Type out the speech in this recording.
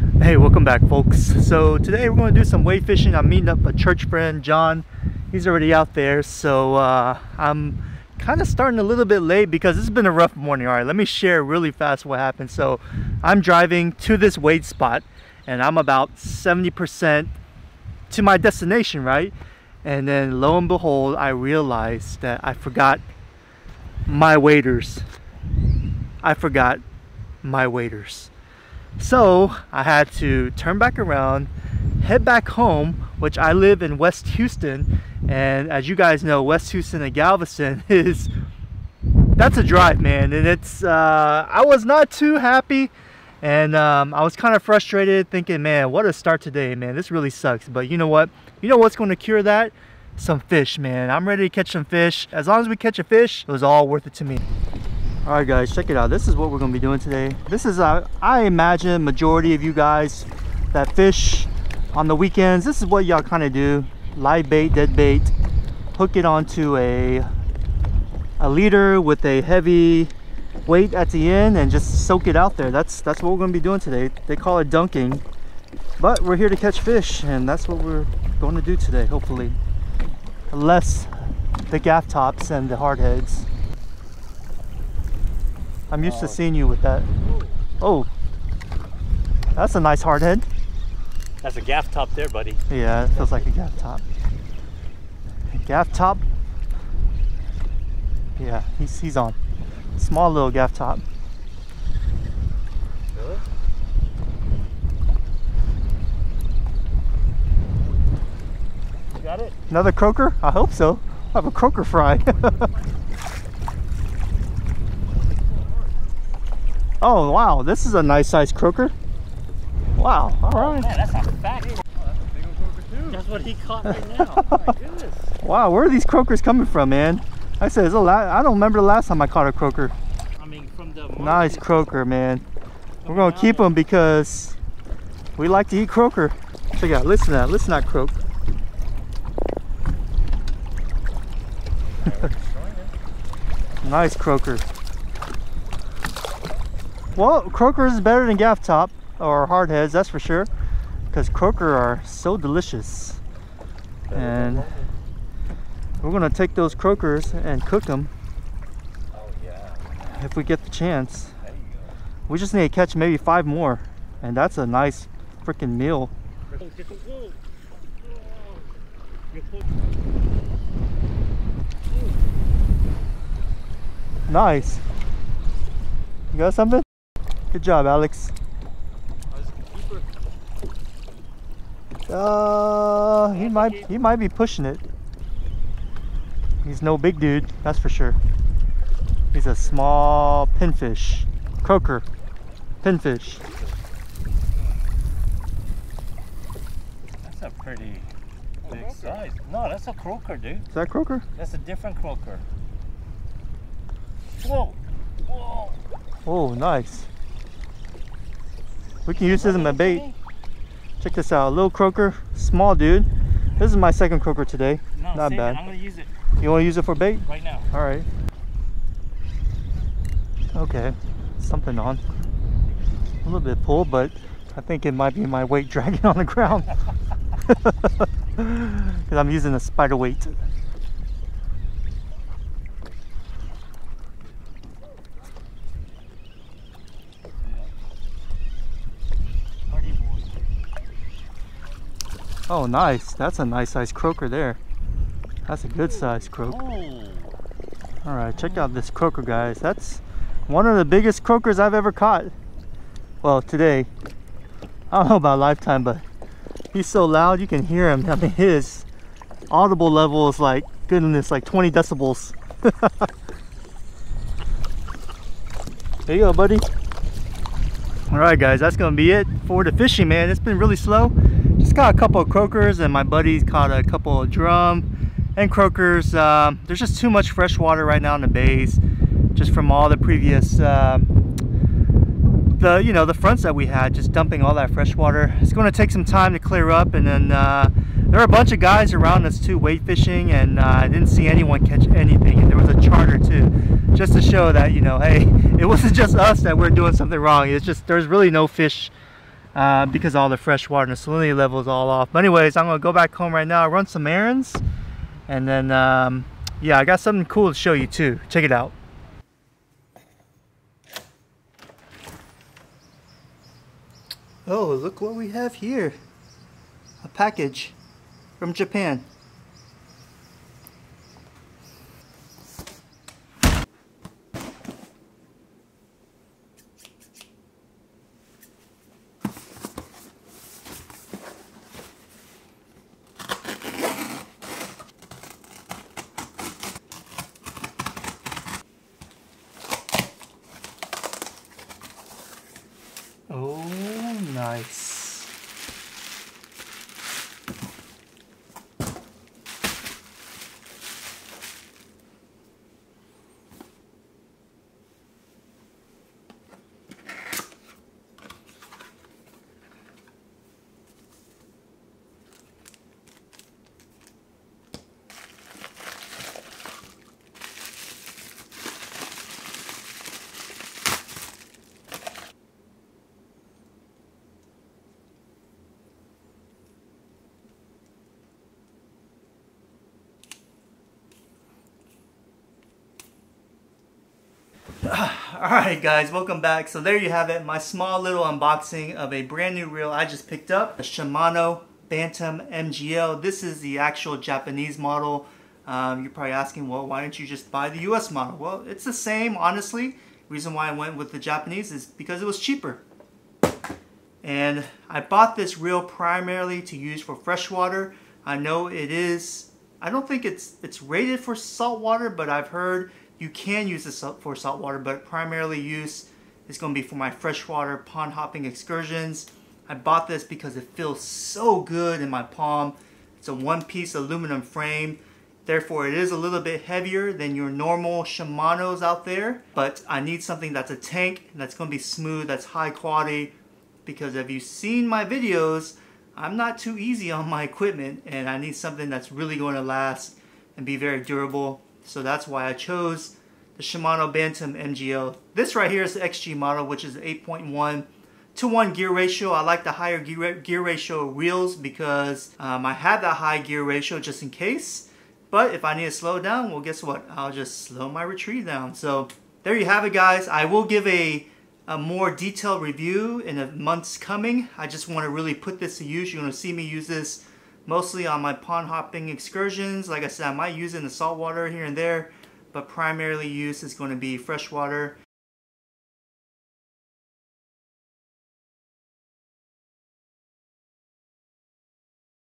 Hey, welcome back folks. So today we're going to do some wade fishing. I'm meeting up a church friend, John. He's already out there. So uh, I'm kind of starting a little bit late because it's been a rough morning. All right, let me share really fast what happened. So I'm driving to this wade spot and I'm about 70% to my destination, right? And then lo and behold, I realized that I forgot my waders. I forgot my waders. So I had to turn back around, head back home, which I live in West Houston. And as you guys know, West Houston and Galveston is, that's a drive, man. And it's, uh, I was not too happy. And um, I was kind of frustrated thinking, man, what a start today, man. This really sucks. But you know what? You know what's going to cure that? Some fish, man. I'm ready to catch some fish. As long as we catch a fish, it was all worth it to me all right guys check it out. This is what we're to be doing today. This is uh, i imagine majority of you guys that fish on the weekends this is what y'all kind of do. Live bait dead bait hook it onto a a leader with a heavy weight at the end and just soak it out there. That's that's what we're to be doing today. They call it dunking but we're here to catch fish and that's what we're going to do today hopefully. Less the gaff tops and the hard heads I'm used to oh. seeing you with that. Oh, that's a nice hard head. That's a gaff top there, buddy. Yeah, it feels like a gaff top. Gaff top. Yeah, he's, he's on. Small little gaff top. Really? You got it? Another croaker? I hope so. I have a croaker fry. Oh, wow. This is a nice sized croaker. Wow. All right. Oh, man, that's a fat oh, that's, that's what he caught right now. oh, my goodness. Wow, where are these croakers coming from, man? I said, it's a lot. I don't remember the last time I caught a croaker. I mean, from the nice croaker, man. We're gonna keep them because we like to eat croaker. Check out, listen to that, listen to that croak. nice croaker. Well, croaker is better than gaff top or hardheads, that's for sure. Because croaker are so delicious. And we're gonna take those croakers and cook them. Oh yeah. If we get the chance. We just need to catch maybe five more. And that's a nice freaking meal. Nice. You got something? Good job, Alex. Uh, he might he might be pushing it. He's no big dude, that's for sure. He's a small pinfish, croaker, pinfish. That's a pretty big size. No, that's a croaker, dude. Is that croaker? That's a different croaker. Whoa! Whoa! Oh, nice. We can use this as a bait. Check this out, a little croaker, small dude. This is my second croaker today. No, Not bad. It. I'm gonna use it. You wanna use it for bait? Right now. All right. Okay, something on. A little bit pull, but I think it might be my weight dragging on the ground. Because I'm using a spider weight. Oh, nice. That's a nice size croaker there. That's a good size croak. Oh. All right, check out this croaker, guys. That's one of the biggest croakers I've ever caught. Well, today. I don't know about lifetime, but he's so loud you can hear him. I mean, his audible level is like, goodness, like 20 decibels. there you go, buddy. All right, guys, that's gonna be it for the fishing, man. It's been really slow just got a couple of croakers and my buddies caught a couple of drum and croakers. Um, there's just too much fresh water right now in the bays just from all the previous uh, the you know the fronts that we had just dumping all that fresh water. It's going to take some time to clear up and then uh, there are a bunch of guys around us too wade fishing and uh, I didn't see anyone catch anything and there was a charter too just to show that you know hey it wasn't just us that we're doing something wrong. It's just there's really no fish uh, because all the fresh water and the salinity level is all off. But anyways, I'm gonna go back home right now, run some errands, and then um, yeah, I got something cool to show you too. Check it out. Oh, look what we have here. A package from Japan. Oh, nice. Alright guys, welcome back. So there you have it, my small little unboxing of a brand new reel I just picked up. The Shimano Bantam MGL. This is the actual Japanese model. Um, you're probably asking, well, why don't you just buy the US model? Well, it's the same, honestly. reason why I went with the Japanese is because it was cheaper. And I bought this reel primarily to use for freshwater. I know it is, I don't think it's it's rated for saltwater, but I've heard you can use this for saltwater, but primarily use is going to be for my freshwater pond hopping excursions. I bought this because it feels so good in my palm. It's a one-piece aluminum frame. Therefore, it is a little bit heavier than your normal Shimano's out there. But I need something that's a tank, that's going to be smooth, that's high quality. Because if you've seen my videos, I'm not too easy on my equipment. And I need something that's really going to last and be very durable. So that's why I chose the Shimano Bantam MGL. This right here is the XG model, which is 8.1 to 1 gear ratio. I like the higher gear, gear ratio reels because um, I have that high gear ratio just in case. But if I need to slow down, well guess what? I'll just slow my retrieve down. So there you have it guys. I will give a, a more detailed review in the months coming. I just want to really put this to use. You're going to see me use this mostly on my pond hopping excursions. Like I said, I might use it in the saltwater here and there, but primarily use is going to be freshwater.